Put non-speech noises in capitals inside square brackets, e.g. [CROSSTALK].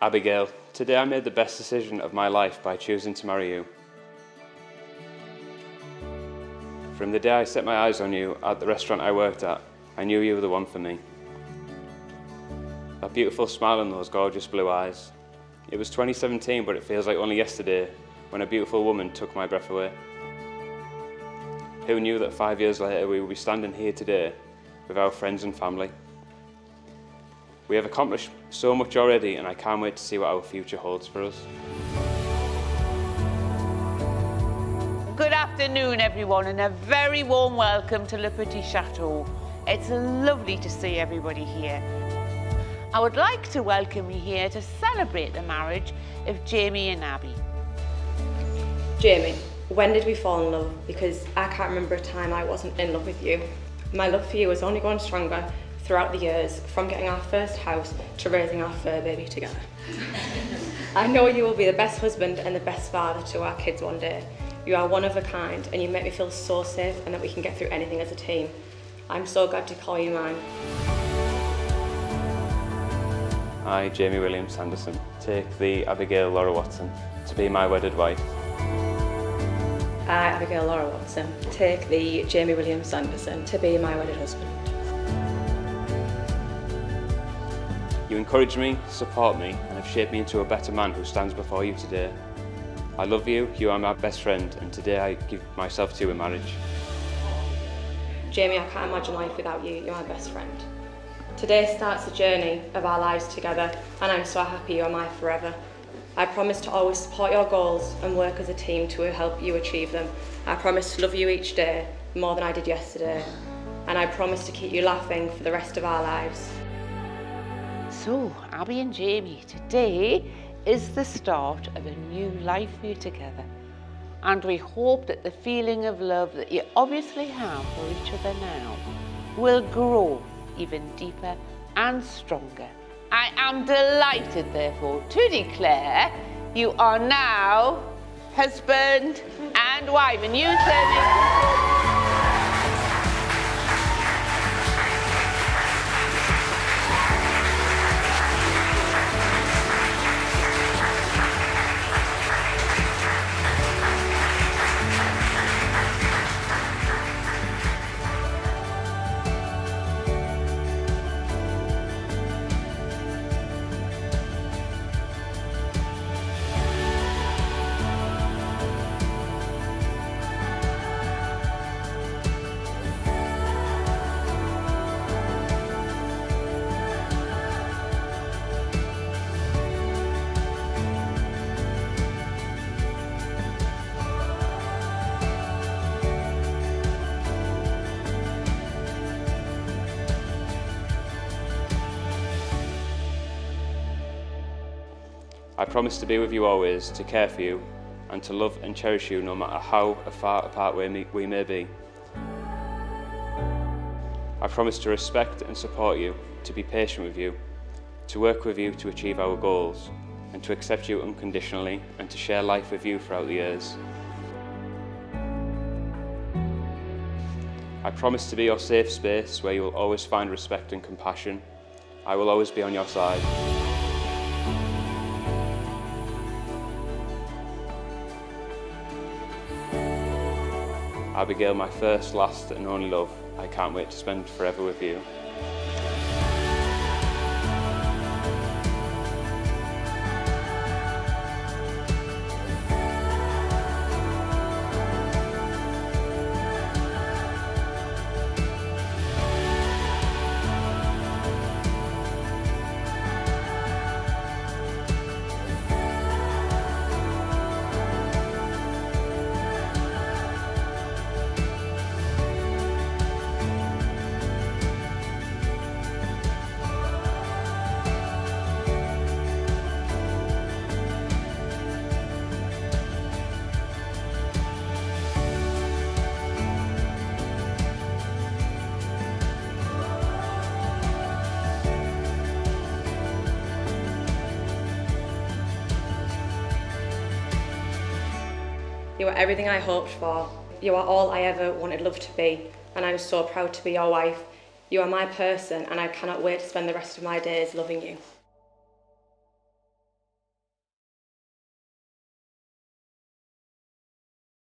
Abigail, today I made the best decision of my life by choosing to marry you. From the day I set my eyes on you at the restaurant I worked at, I knew you were the one for me. That beautiful smile and those gorgeous blue eyes. It was 2017, but it feels like only yesterday when a beautiful woman took my breath away. Who knew that five years later we would be standing here today with our friends and family? We have accomplished so much already and I can't wait to see what our future holds for us. Good afternoon, everyone, and a very warm welcome to Le Petit Chateau. It's lovely to see everybody here. I would like to welcome you here to celebrate the marriage of Jamie and Abby. Jamie, when did we fall in love? Because I can't remember a time I wasn't in love with you. My love for you has only grown stronger throughout the years, from getting our first house to raising our fur baby together. [LAUGHS] I know you will be the best husband and the best father to our kids one day. You are one of a kind and you make me feel so safe and that we can get through anything as a team. I'm so glad to call you mine. I, Jamie Williams Sanderson, take the Abigail Laura Watson to be my wedded wife. I, Abigail Laura Watson, take the Jamie Williams Sanderson to be my wedded husband. You encourage me, support me, and have shaped me into a better man who stands before you today. I love you, you are my best friend, and today I give myself to you in marriage. Jamie, I can't imagine life without you. You're my best friend. Today starts the journey of our lives together, and I'm so happy you're mine forever. I promise to always support your goals and work as a team to help you achieve them. I promise to love you each day more than I did yesterday, and I promise to keep you laughing for the rest of our lives. So, Abby and Jamie, today is the start of a new life for you together. And we hope that the feeling of love that you obviously have for each other now will grow even deeper and stronger. I am delighted, therefore, to declare you are now husband and wife. And you, sir, I promise to be with you always, to care for you, and to love and cherish you no matter how far apart we may be. I promise to respect and support you, to be patient with you, to work with you to achieve our goals, and to accept you unconditionally and to share life with you throughout the years. I promise to be your safe space where you will always find respect and compassion. I will always be on your side. Abigail, my first, last and only love, I can't wait to spend forever with you. You are everything I hoped for. You are all I ever wanted love to be, and I'm so proud to be your wife. You are my person, and I cannot wait to spend the rest of my days loving you.